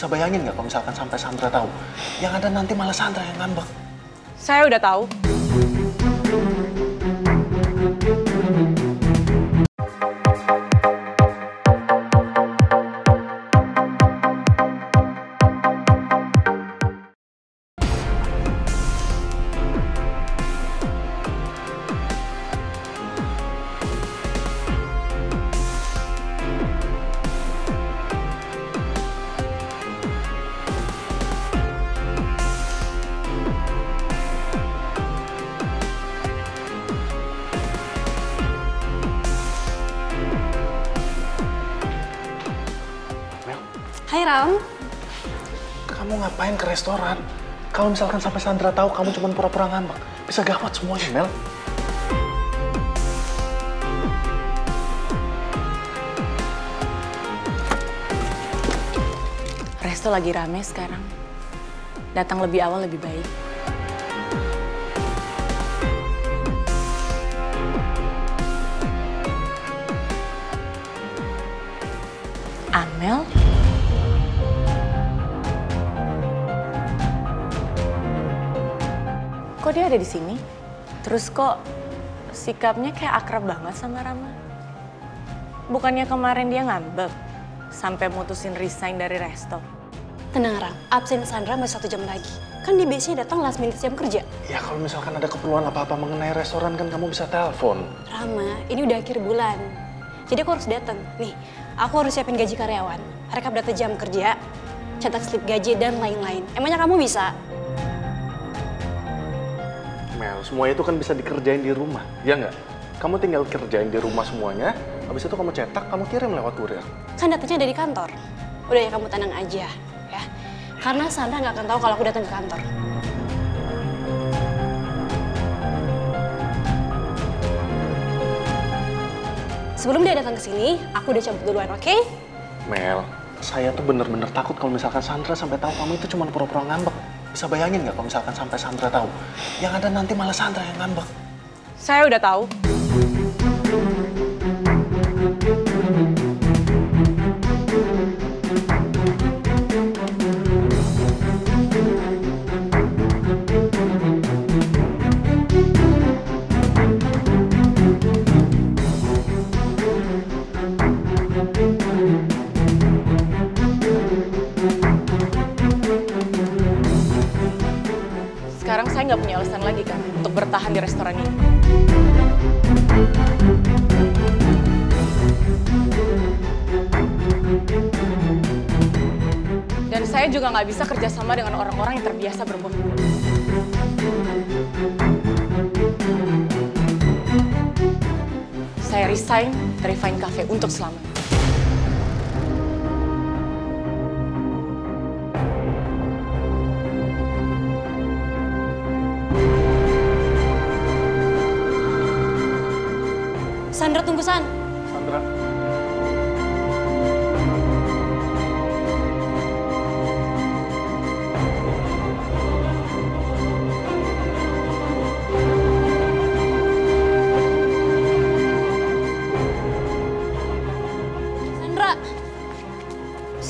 Bisa bayangin nggak kalau misalkan sampai Sandra tahu? Yang ada nanti malah Sandra yang ngambek. Saya udah tahu. Hai Ram, kamu ngapain ke restoran? Kalau misalkan sampai Sandra tahu kamu cuma pura-pura ngambek, bisa gawat semuanya, Mel. Resto lagi rame sekarang. Datang lebih awal lebih baik. Amel? Kok dia ada di sini? Terus kok sikapnya kayak akrab banget sama Rama? Bukannya kemarin dia ngambek sampai mutusin resign dari resto? tenang Ram, absen Sandra masih satu jam lagi. Kan dia biasanya datang last minute jam kerja. Ya kalau misalkan ada keperluan apa-apa mengenai restoran kan kamu bisa telepon. Rama, ini udah akhir bulan. Jadi aku harus datang. Nih, aku harus siapin gaji karyawan, rekap data jam kerja, cetak slip gaji, dan lain-lain. Emangnya kamu bisa? Mel, semua itu kan bisa dikerjain di rumah, ya nggak? Kamu tinggal kerjain di rumah semuanya, habis itu kamu cetak, kamu kirim lewat kurir. Kan datanya ada di kantor. Udah ya kamu tenang aja, ya. Karena Sandra nggak akan tahu kalau aku datang ke kantor. Sebelum dia datang ke sini, aku udah cabut duluan, oke? Mel, saya tuh bener-bener takut kalau misalkan Sandra sampai tahu kamu itu cuma pura-pura ngambek. Bisa bayangin nggak kalau misalkan sampai Sandra tahu? Yang ada nanti malah Sandra yang ngambek. Saya udah tahu. Saya juga nggak bisa kerjasama dengan orang-orang yang terbiasa berbohong. Saya resign dari Fine Cafe untuk selamanya. Sandra tunggu San.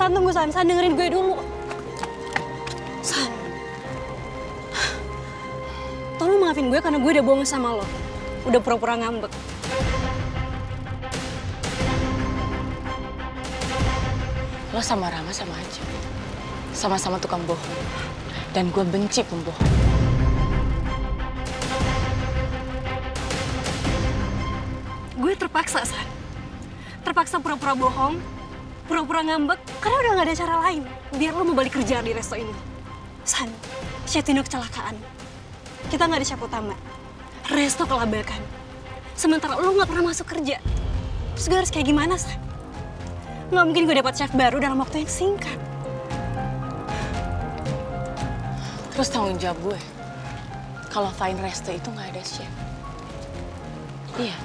San tunggu San, San dengerin gue dulu. San. Tolong maafin gue karena gue udah bohong sama lo. Udah pura-pura ngambek. Lo sama Rama sama aja. Sama-sama tukang bohong. Dan gue benci pembohong. Gue terpaksa, San. Terpaksa pura-pura bohong, pura-pura ngambek, karena udah gak ada cara lain biar lo mau balik kerja di resto ini. San, Shetino kecelakaan. Kita gak ada siapa utama. Resto kelabakan. Sementara lo gak pernah masuk kerja. Terus gue harus kayak gimana, San? Gak mungkin gue dapat chef baru dalam waktu yang singkat. Terus tanggung jawab gue. Kalau Fine Resto itu nggak ada chef. Iya.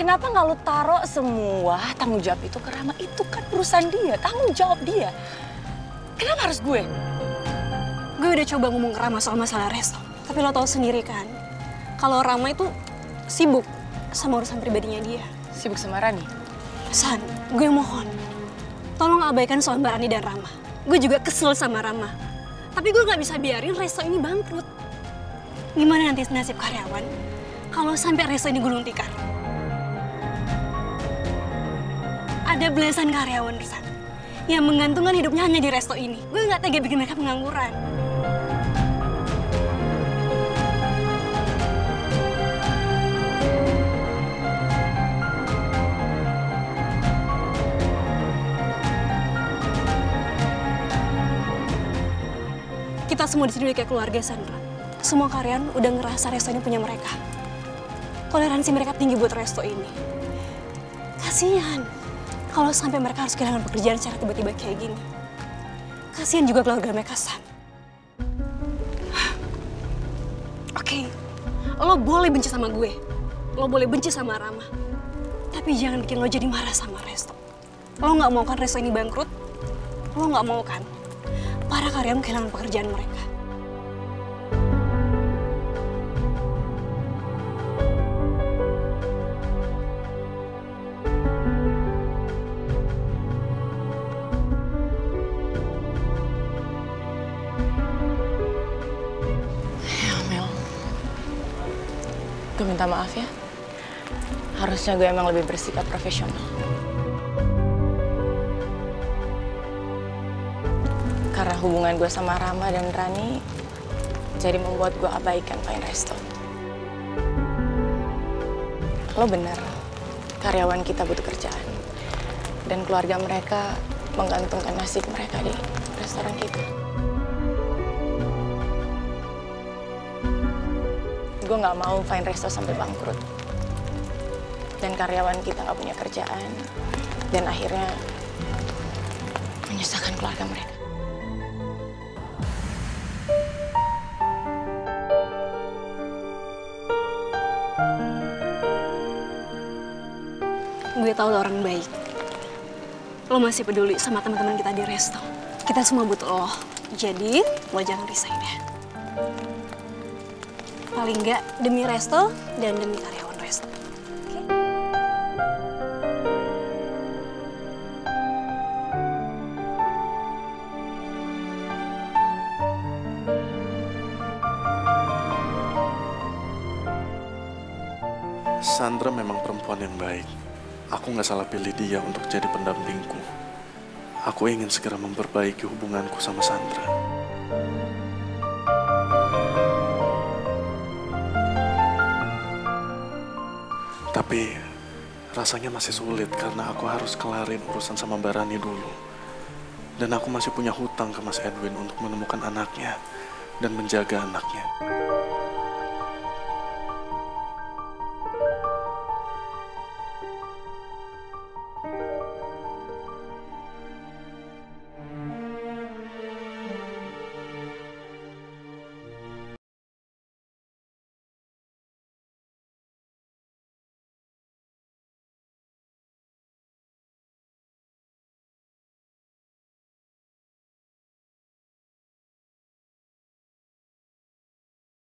Kenapa nggak lu taruh semua tanggung jawab itu ke Rama? Itu kan perusahaan dia, tanggung jawab dia. Kenapa harus gue? Gue udah coba ngomong ke Rama soal masalah resto. Tapi lo tau sendiri kan, kalau Rama itu sibuk sama urusan pribadinya dia. Sibuk sama Rani. San, gue mohon. Tolong abaikan soal Mbak Rani dan Rama. gue juga kesel sama Rama. Tapi gue nggak bisa biarin resto ini bangkrut. Gimana nanti nasib karyawan kalau sampai resto ini gulung tikar? Ada belasan karyawan San yang menggantungkan hidupnya hanya di resto ini. Gue nggak tega bikin mereka pengangguran. Kita semua di sini kayak keluarga, Sandra. Semua karyawan udah ngerasa resto ini punya mereka. Toleransi mereka tinggi buat resto ini. Kasihan kalau sampai mereka harus kehilangan pekerjaan secara tiba-tiba kayak gini. Kasihan juga keluarga mereka, San. Oke, lo boleh benci sama gue. Lo boleh benci sama Rama. Tapi jangan bikin lo jadi marah sama Resto. Lo nggak mau kan Resto ini bangkrut? Lo nggak mau kan? para karyawan kehilangan pekerjaan mereka. Gue minta maaf ya. Harusnya gue emang lebih bersikap profesional. Karena hubungan gue sama Rama dan Rani jadi membuat gue abaikan Fine Resto. Lo bener, karyawan kita butuh kerjaan. Dan keluarga mereka menggantungkan nasib mereka di restoran kita. Gue nggak mau Fine Resto sampai bangkrut. Dan karyawan kita nggak punya kerjaan. Dan akhirnya menyusahkan keluarga mereka. Gue tahu lo orang baik. Lo masih peduli sama teman-teman kita di resto. Kita semua butuh lo. Jadi, lo jangan resign ya. Paling nggak demi resto dan demi karyawan resto. Sandra memang perempuan yang baik. Aku nggak salah pilih dia untuk jadi pendampingku. Aku ingin segera memperbaiki hubunganku sama Sandra. Tapi rasanya masih sulit karena aku harus kelarin urusan sama Mbak Rani dulu. Dan aku masih punya hutang ke Mas Edwin untuk menemukan anaknya dan menjaga anaknya.